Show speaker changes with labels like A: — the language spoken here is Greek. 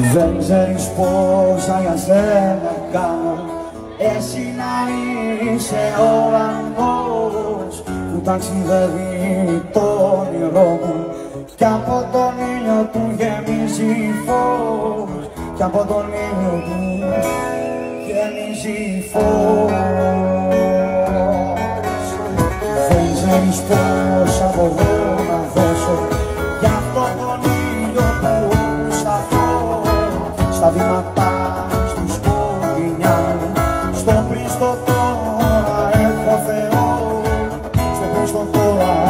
A: Δεν ξέρεις πόσα για σένα κάνω. Εσύ να είσαι ο ουρανός Που ταξιδεύει το όνειρό μου. Κι από τον ήλιο του γεμίζει φως Κι από τον ήλιο του γεμίζει φως. Δεν ξέρεις πόσα από στη σκοτεινιά Στον Χριστό τώρα έχω Θεό. Στον Χριστό τώρα